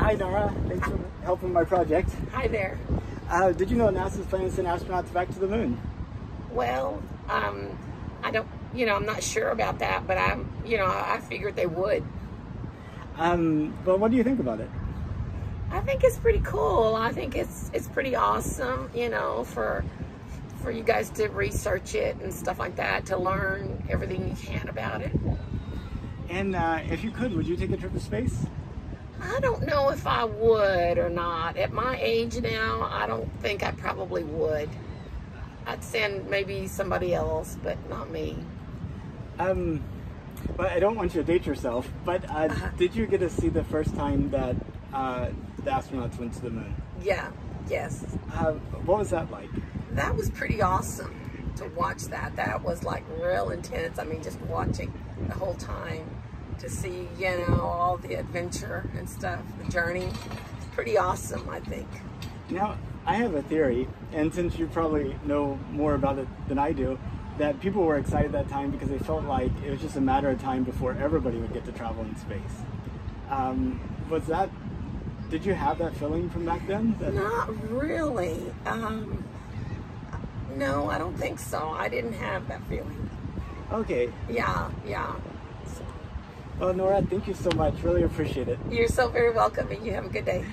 Hi, Nora. Thanks for helping my project. Hi there. Uh, did you know NASA's planning to send astronauts back to the moon? Well, um, I don't, you know, I'm not sure about that, but I'm, you know, I figured they would. Um, but what do you think about it? I think it's pretty cool. I think it's it's pretty awesome, you know, for for you guys to research it and stuff like that, to learn everything you can about it. And uh, if you could, would you take a trip to space? I don't know if I would or not. At my age now, I don't think I probably would. I'd send maybe somebody else, but not me. Um, but I don't want you to date yourself. But uh, Uh-huh. did you get to see the first time that uh, the astronauts went to the moon? Yeah, yes. Uh, what was that like? That was pretty awesome to watch that. That was like real intense. I mean, just watching the whole time to see, you know, all the adventure and stuff, the journey. It's pretty awesome, I think. Now, I have a theory, and since you probably know more about it than I do, that people were excited that time because they felt like it was just a matter of time before everybody would get to travel in space. Um, was that? Did you have that feeling from back then? That- Not really. Um, no, I don't think so. I didn't have that feeling. Okay. Yeah, yeah. Well, Nora, thank you so much. Really appreciate it. You're so very welcome and you have a good day.